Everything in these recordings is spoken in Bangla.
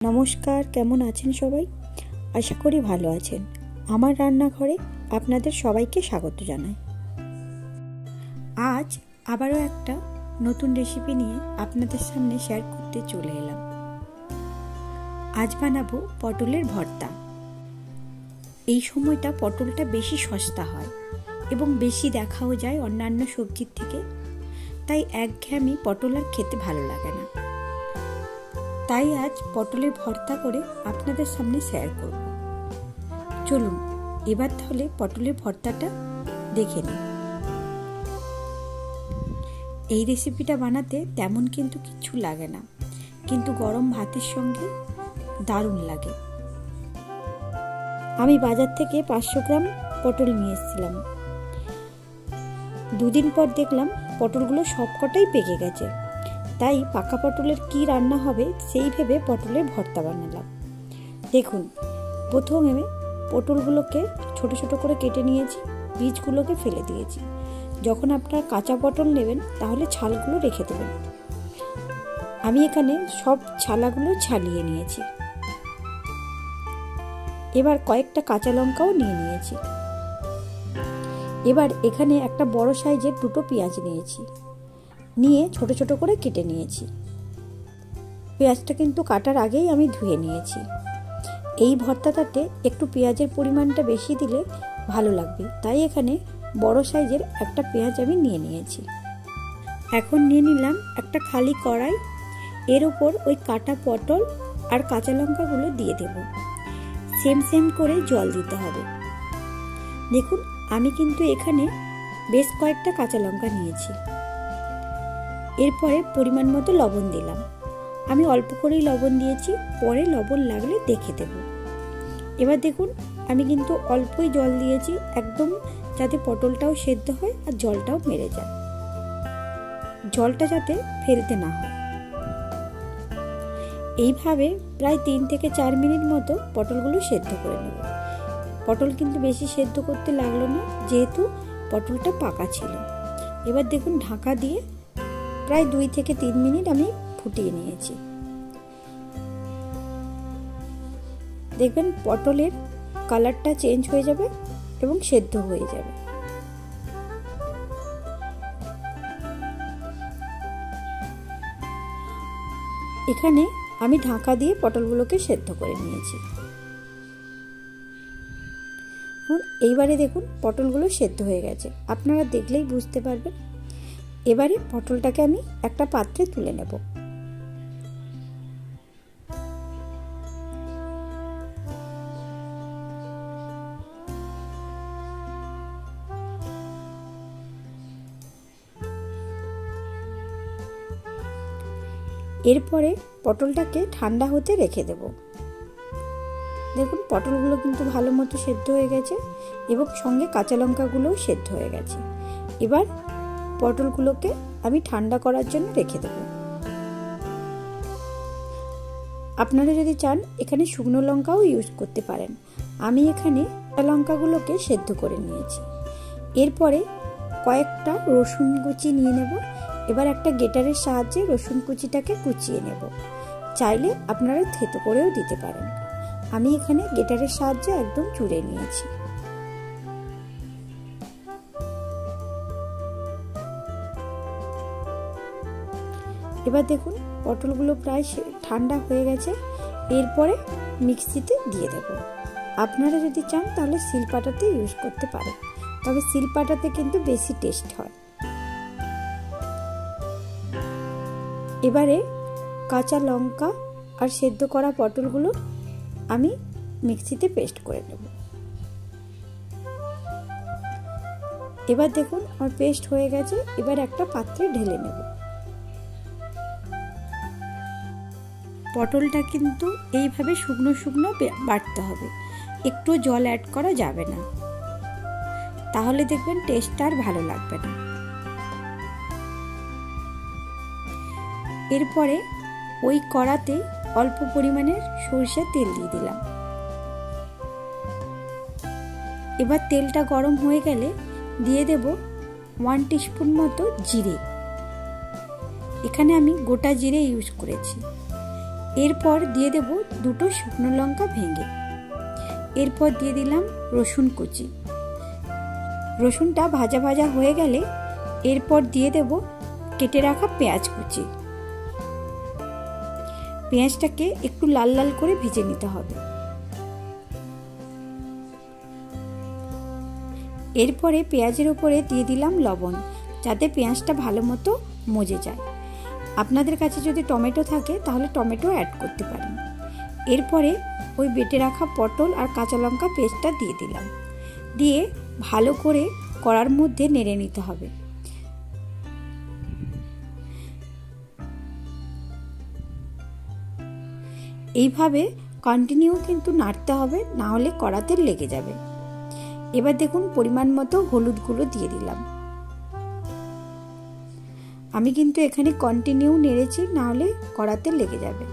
নমস্কার, কেমন আছেন সবাই? আশা করি ভালো আছেন। আমার রান্নাঘরে আপনাদের সবাইকে স্বাগত জানাই। আজ আবারও একটা নতুন রেসিপি নিয়ে আপনাদের সামনে শেয়ার করতে চলে এলাম। আজ বানাবো পটলের ভর্তা। এই সময়টা পটলটা বেশি সস্তা হয় এবং বেশি দেখাও যায় অন্যান্য সবজির থেকে, তাই একঘেয়েমি পটল আর খেতে ভালো লাগে না। তাই আজ পটলের ভর্তা করে আপনাদের সামনে শেয়ার করব। চলুন, এবার তাহলে পটলের ভর্তাটা দেখে নিন এই রেসিপিটা বানাতে তেমন কিন্তু কিছু লাগে না, কিন্তু গরম ভাতের সঙ্গে দারুণ লাগে। আমি বাজার থেকে পাঁচশো গ্রাম পটল নিয়ে এসেছিলাম। দুদিন পর দেখলাম পটলগুলো সবকটাই পেকে গেছে। তাই পাকা পটলের কি রান্না হবে সেই ভেবে পটলের ভর্তা বানালাম। দেখুন, প্রথমে পটলগুলোকে ছোট ছোট করে কেটে নিয়েছি, বীজগুলোকে ফেলে দিয়েছি। যখন আপনার কাঁচা পটল নেবেন, তাহলে ছালগুলো রেখে দেবেন। আমি এখানে সব ছালাগুলো ছালিয়ে নিয়েছি। এবার কয়েকটা কাঁচা লঙ্কাও নিয়ে নিয়েছি। এবার এখানে একটা বড় সাইজের দুটো পেঁয়াজ নিয়েছি। নিয়ে ছোট ছোট করে কেটে নিয়েছি। পেঁয়াজটা কিন্তু কাটার আগেই আমি ধুয়ে নিয়েছি। এই ভর্তাটাতে একটু পেঁয়াজের পরিমাণটা বেশি দিলে ভালো লাগবে। তাই এখানে বড় সাইজের একটা পেঁয়াজ আমি নিয়ে নিয়েছি। এখন নিয়ে নিলাম একটা খালি কড়াই। এর ওপর ওই কাটা পটল আর কাঁচা লঙ্কাগুলো দিয়ে দেব। সেম সেম করে জল দিতে হবে। দেখুন, আমি কিন্তু এখানে বেশ কয়েকটা কাঁচা লঙ্কা নিয়েছি। এরপরে পরিমাণ মতো লবণ দিলাম। আমি অল্প করেই লবণ দিয়েছি, পরে লবণ লাগলে দেখে দেব। এবার দেখুন, আমি কিন্তু অল্পই জল দিয়েছি, একদম যাতে পটলটাও সেদ্ধ হয় আর জলটাও মেরে যায়। জলটা যাতে ফেলতে না হয়। এইভাবে প্রায় তিন থেকে চার মিনিট মতো পটলগুলো সেদ্ধ করে নেব। পটল কিন্তু বেশি সেদ্ধ করতে লাগল না, যেহেতু পটলটা পাকা ছিল। এবার দেখুন, ঢাকা দিয়ে প্রায় দুই থেকে তিন মিনিট আমি ফুটিয়ে নিয়েছি। দেখবেন পটলের কালারটা চেঞ্জ হয়ে যাবে এবং সেদ্ধ হয়ে যাবে। এখানে আমি ঢাকা দিয়ে পটলগুলোকে সেদ্ধ করে নিয়েছি। এইবারে দেখুন পটলগুলো সেদ্ধ হয়ে গেছে। আপনারা দেখলেই বুঝতে পারবেন এবারে পটলটাকে আমি একটা পাত্রে তুলে নেব। এরপরে পটলটাকে ঠান্ডা হতে রেখে দেব। দেখুন, পটলগুলো কিন্তু ভালো মতো সেদ্ধ হয়ে গেছে এবং সঙ্গে কাঁচা লঙ্কাগুলোও সেদ্ধ হয়ে গেছে। এবার পটলগুলোকে আমি ঠান্ডা করার জন্য রেখে দেবো। আপনারা যদি চান, এখানে শুকনো লঙ্কাও ইউজ করতে পারেন। আমি এখানে লঙ্কাগুলোকে সেদ্ধ করে নিয়েছি। এরপরে কয়েকটা রসুন কুচি নিয়ে নেব। এবার একটা গেটারের সাহায্যে রসুন কুচিটাকে কুচিয়ে নেব। চাইলে আপনারা থেতো করেও দিতে পারেন। আমি এখানে গেটারের সাহায্যে একদম চুড়ে নিয়েছি। এবার দেখুন, পটলগুলো প্রায় ঠান্ডা হয়ে গেছে। এরপরে মিক্সিতে দিয়ে দেব। আপনারা যদি চান তাহলে শিলপাটাতে ইউজ করতে পারেন। তবে শিলপাটাতে কিন্তু বেশি টেস্ট হয়। এবারে কাঁচা লঙ্কা আর সেদ্ধ করা পটলগুলো আমি মিক্সিতে পেস্ট করে নেব। এবার দেখুন, আমার পেস্ট হয়ে গেছে। এবার একটা পাত্রে ঢেলে নেব। পটলটা কিন্তু এইভাবে শুকনো শুকনো বাটতে হবে। একটু জল অ্যাড করা যাবে না। তাহলে দেখবেন টেস্টটা আর ভালো লাগবে না। এরপরে ওই কড়াতে অল্প পরিমাণের সরষের তেল দিয়ে দিলাম। এবার তেলটা গরম হয়ে গেলে দিয়ে দেব ওয়ান টিস্পুন মতো জিরে। এখানে আমি গোটা জিরে ইউজ করেছি। এরপর দিয়ে দেব দুটো শুকনো লঙ্কা ভেঙে। এরপর দিয়ে দিলাম রসুন কুচি। রসুনটা ভাজা ভাজা হয়ে গেলে এরপর দিয়ে দেব কেটে রাখা পেঁয়াজ কুচি। পেঁয়াজটাকে একটু লাল লাল করে ভেজে নিতে হবে। এরপরে পেঁয়াজের উপরে দিয়ে দিলাম লবণ, যাতে পেঁয়াজটা ভালো মতো মজে যায়। আপনাদের কাছে যদি টমেটো থাকে, তাহলে টমেটো অ্যাড করতে পারেন। এরপরে ওই বেটে রাখা পটল আর কাঁচা লঙ্কা পেস্টটা দিয়ে দিলাম। দিয়ে ভালো করে কড়ার মধ্যে নেড়ে নিতে হবে। এইভাবে কন্টিনিউ কিন্তু নাড়তে হবে, না হলে কড়াতে লেগে যাবে। এবার দেখুন পরিমাণ মতো হলুদগুলো দিয়ে দিলাম। আমি কিন্তু এখানে কন্টিনিউ নেড়েছি না হলে কড়াতে লেগে যাবে।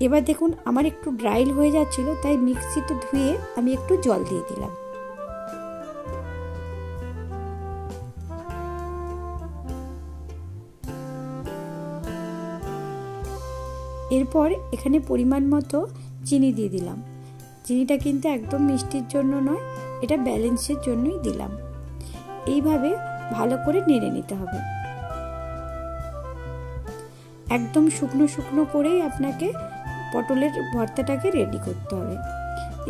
এবার দেখুন, আমার একটু ড্রাইল হয়ে যাচ্ছিল, তাই মিক্সিতে ধুয়ে আমি একটু জল দিয়ে দিলাম। এরপর এখানে পরিমাণ মতো চিনি দিয়ে দিলাম। চিনিটা কিন্তু একদম মিষ্টির জন্য নয়, এটা ব্যালেন্সের জন্যই দিলাম। এইভাবে ভালো করে নেড়ে নিতে হবে। একদম শুকনো শুকনো করেই আপনাকে পটলের ভর্তাটাকে রেডি করতে হবে।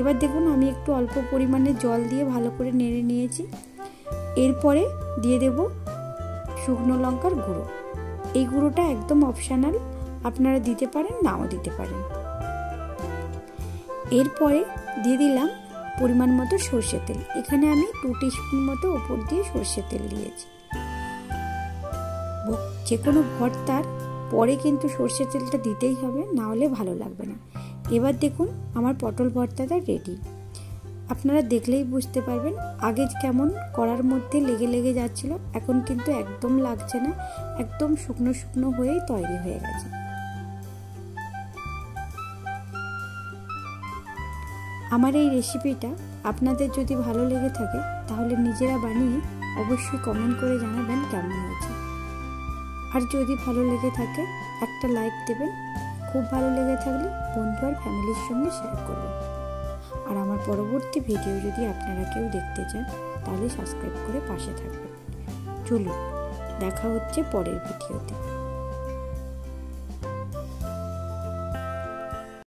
এবার দেখুন, আমি একটু অল্প পরিমাণে জল দিয়ে ভালো করে নেড়ে নিয়েছি। এরপরে দিয়ে দেব শুকনো লঙ্কার গুঁড়ো। এই গুঁড়োটা একদম অপশানাল আপনারা দিতে পারেন, নাও দিতে পারেন। এরপরে দিয়ে দিলাম পরিমাণ মতো সর্ষে তেল। এখানে আমি টু টিস্পুন মতো ওপর দিয়ে সর্ষে তেল দিয়েছি। যে কোনো ভর্তার পরে কিন্তু সর্ষে তেলটা দিতেই হবে, না হলে ভালো লাগবে না। এবার দেখুন আমার পটল ভর্তাটা রেডি আপনারা দেখলেই বুঝতে পারবেন আগে কেমন কড়ার মধ্যে লেগে লেগে যাচ্ছিল, এখন কিন্তু একদম লাগছে না, একদম শুকনো শুকনো হয়েই তৈরি হয়ে গেছে। আমার এই রেসিপিটা আপনাদের যদি ভালো লেগে থাকে, তাহলে নিজেরা বানিয়ে অবশ্যই কমেন্ট করে জানাবেন কেমন হয়েছে। আর যদি ভালো লেগে থাকে, একটা লাইক দেবেন। খুব ভালো লেগে থাকলে বন্ধু আর ফ্যামিলির সঙ্গে শেয়ার করবেন। আর আমার পরবর্তী ভিডিও যদি আপনারা কেউ দেখতে চান, তাহলে সাবস্ক্রাইব করে পাশে থাকবেন। চলুন, দেখা হচ্ছে পরের ভিডিওতে